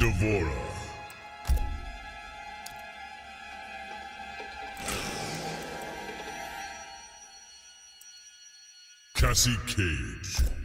D'Vorah. Cassie Cage.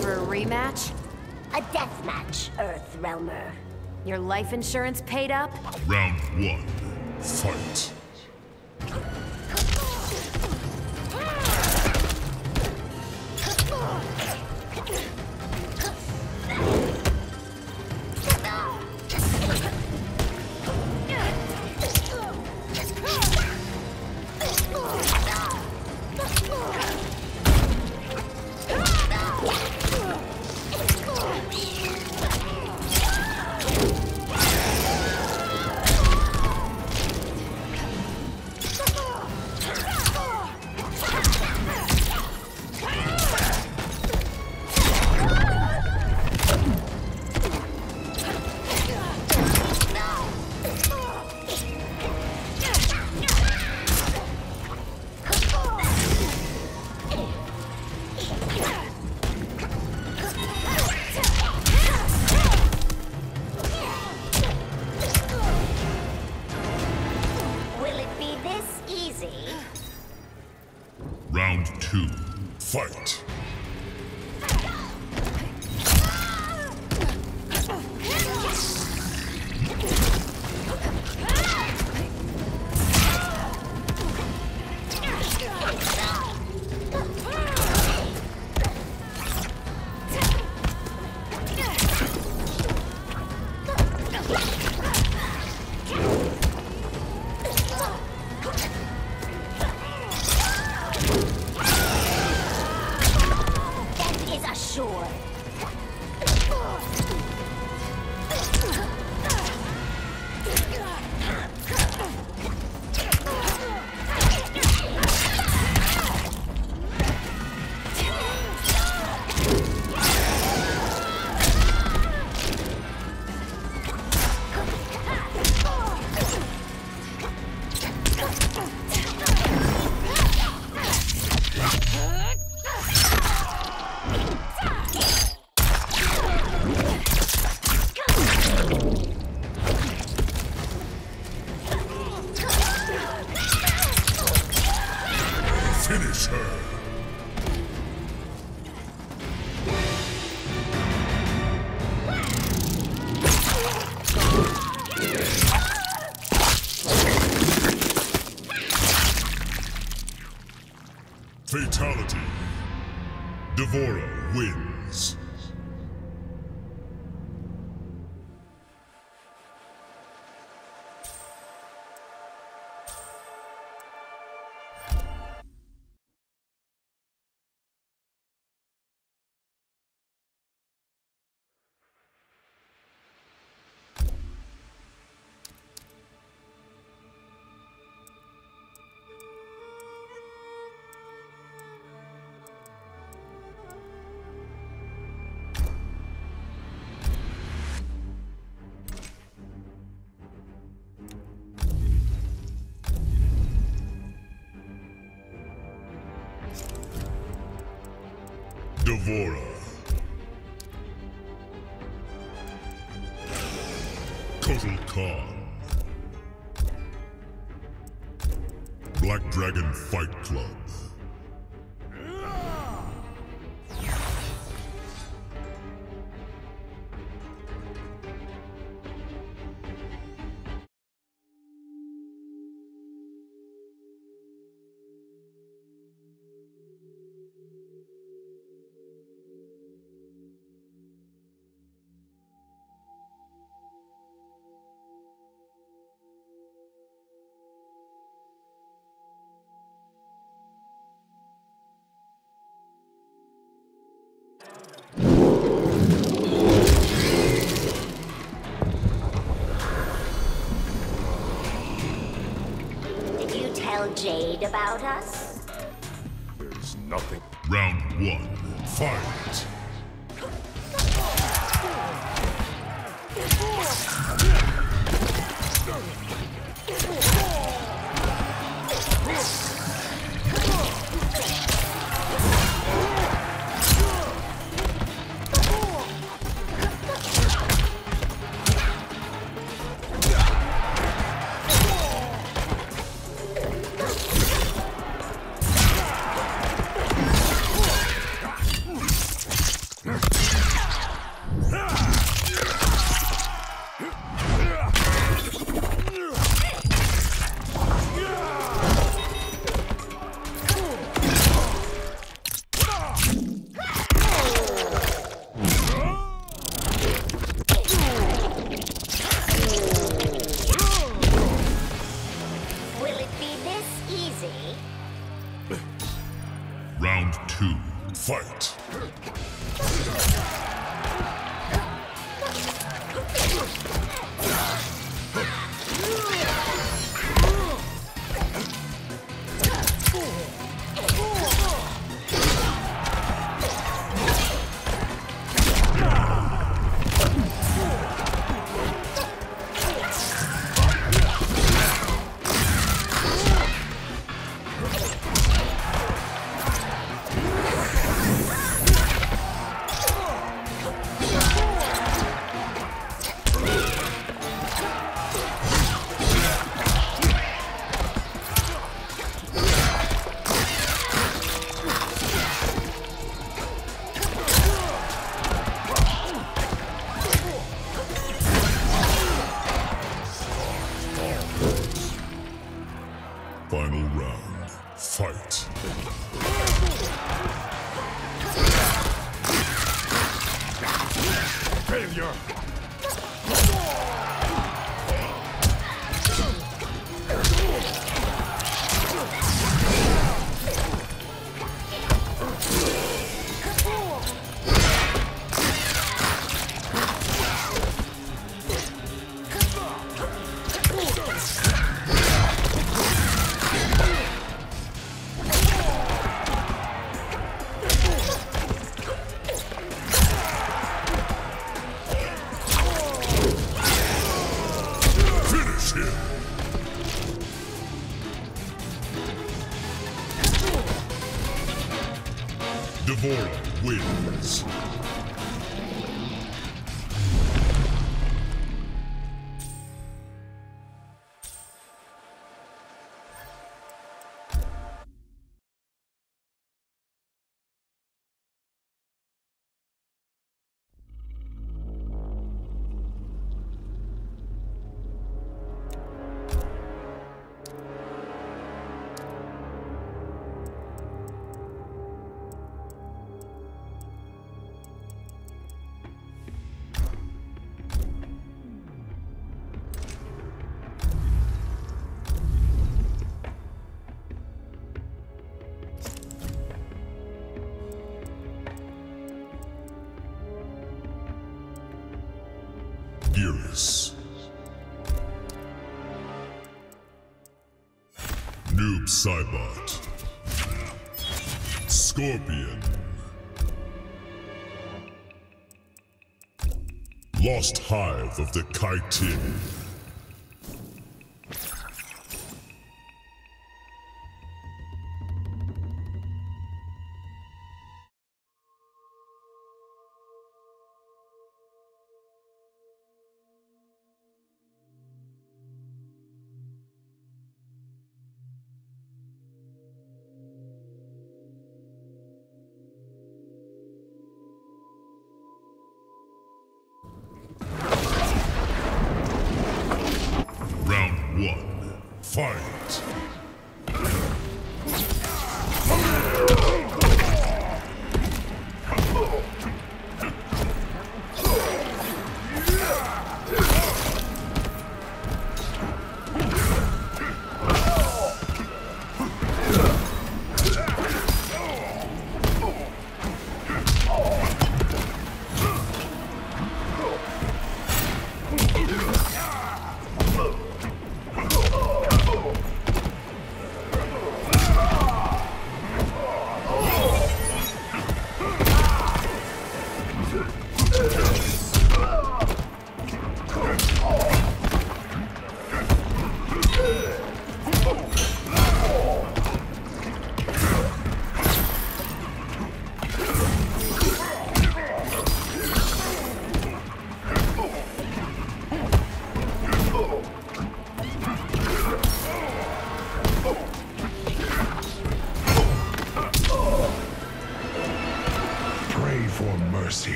For a rematch? A death match, Earth Realmer. Your life insurance paid up? Round one. Fight. D'Vorah. Kotal Kahn. Black Dragon Fight Club. Worried about us? There's nothing. Round one. Fight. D'Vorah wins. Geras. Noob Saibot. Scorpion. Lost Hive of the Kytinn. Fight.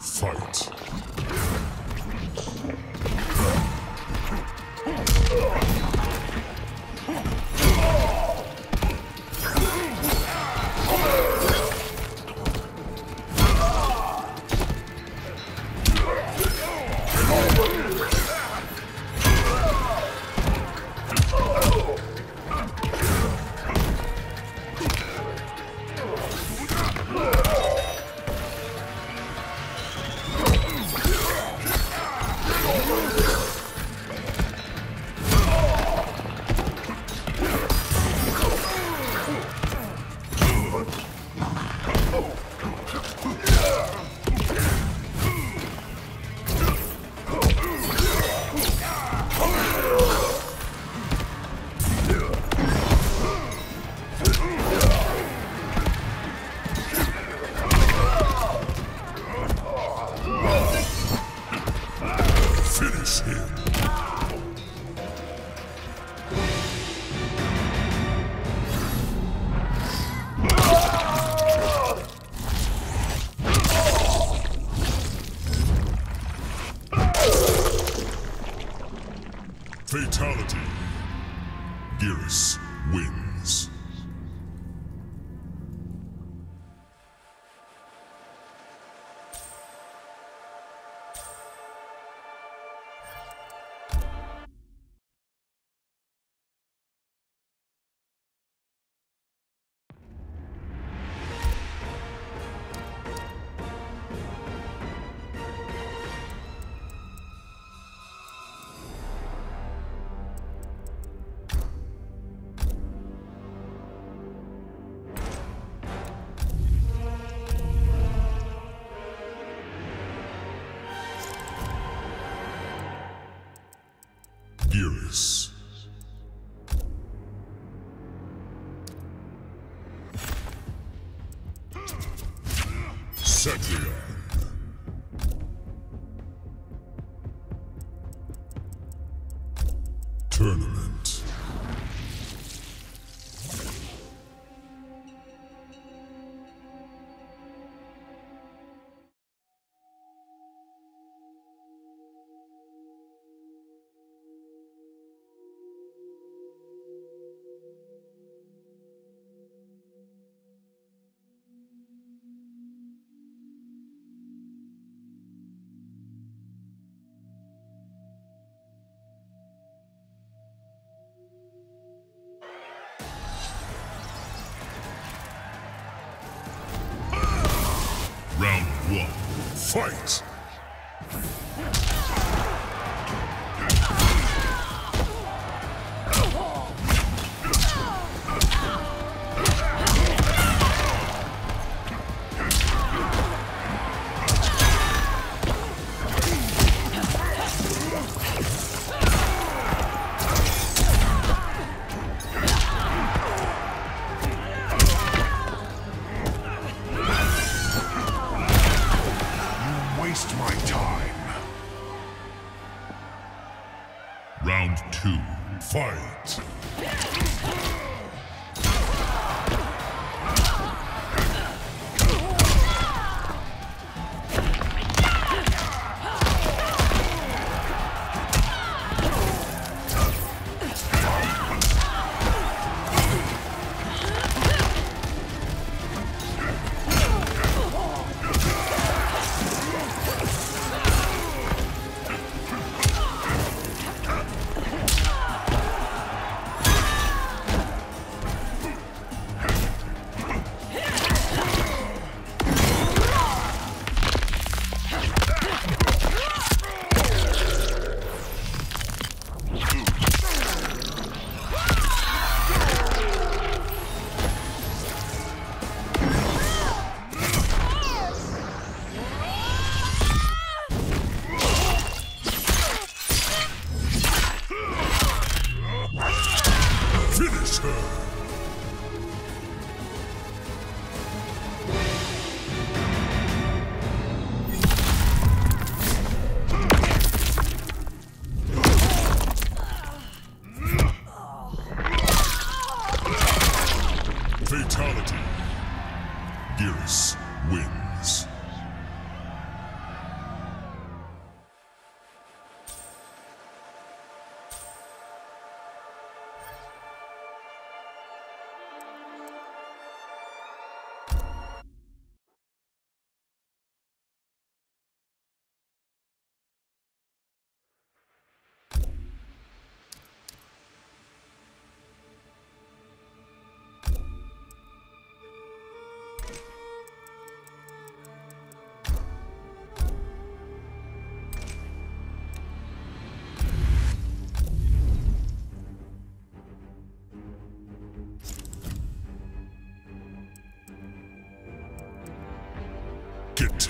Fight. Geras. Cetrion. Fight!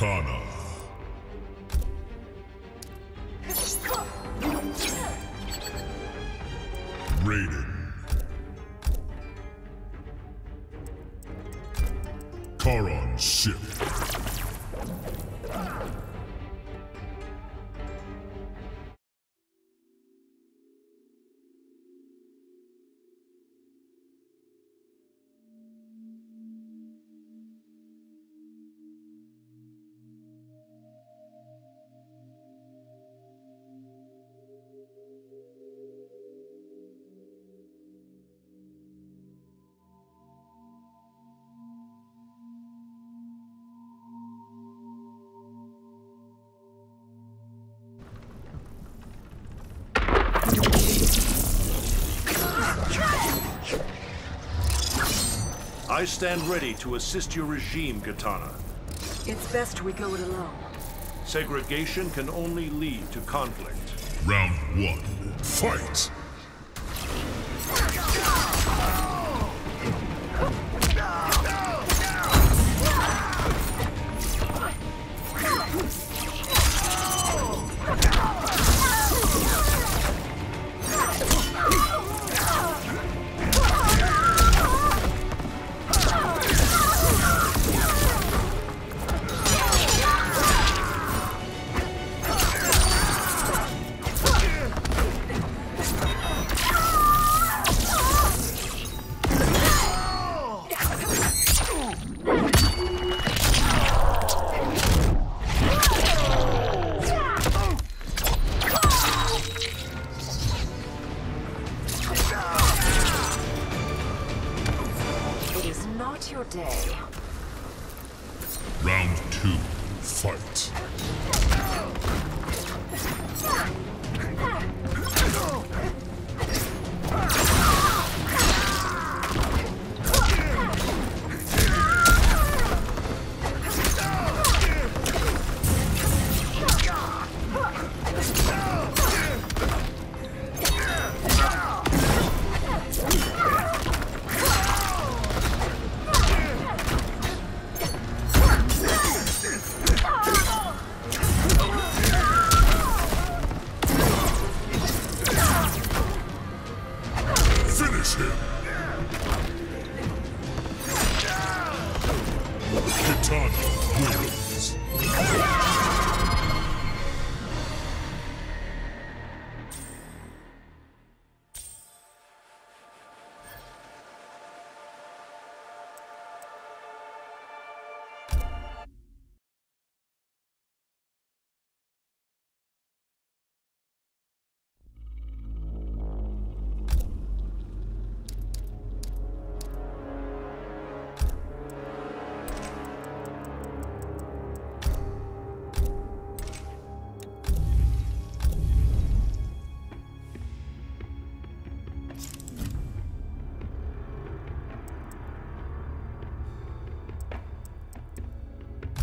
Kitana. Raiden. Kharon ship. I stand ready to assist your regime, Kitana. It's best we go it alone. Segregation can only lead to conflict. Round one. Fight!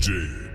Jade.